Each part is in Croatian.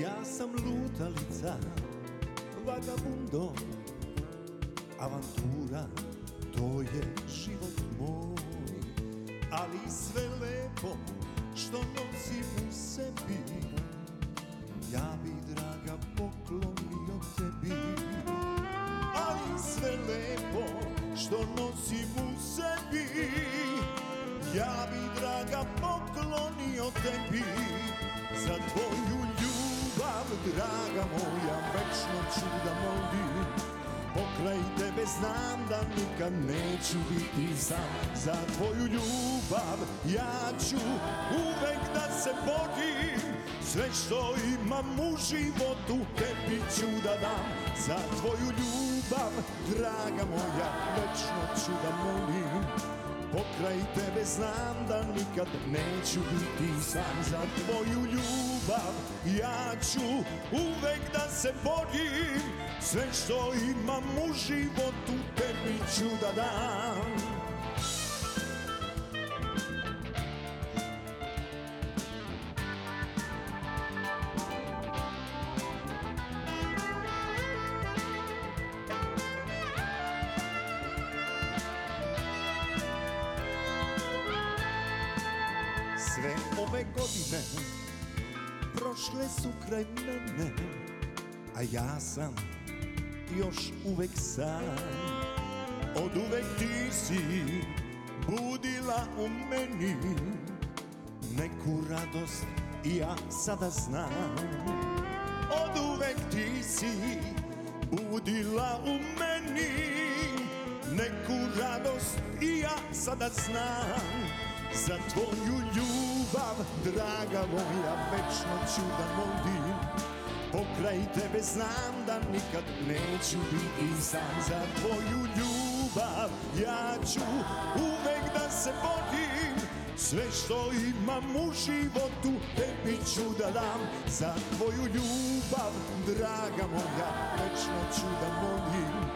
Ja sam lutalica, vagabundo Avantura, to je život moj. Ali sve lepo što nosim u sebi Ja bi draga poklonio tebi. Ali sve lepo što nosim u sebi Ja bi draga poklonio tebi Za tvoju ljubav, draga moja Večno ću da molim Pokraj tebe znam da nikad neću biti sam. Za tvoju ljubav ja ću uvek da se borim. Sve što imam u životu tebi ću da dam. Za tvoju ljubav, draga moja, večno ću da molim Pokraj tebe znam da nikad neću biti sam. Za tvoju ljubav ja ću uvek da se borim. Sve što imam u životu tebi ću da dam Sve ove godine prošle su kraj mene A ja sam još uvek sam. Od uvek ti si budila u meni Neku radost i ja sada znam. Od uvek ti si budila u meni Neku radost i ja sada znam Za tvoju ljubav, draga moja, večno ću da molim. Pokraj tebe znam da nikad neću biti sam. Za tvoju ljubav ja ću uvek da se borim. Sve što imam u životu tebi ću da dam. Za tvoju ljubav, draga moja, večno ću da molim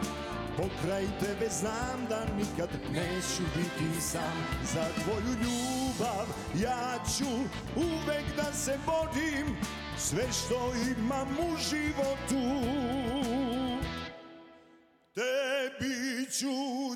Pokraj tebe znam da nikad neću biti sam. Za tvoju ljubav ja ću uvek da se borim. Sve što imam u životu Tebi ću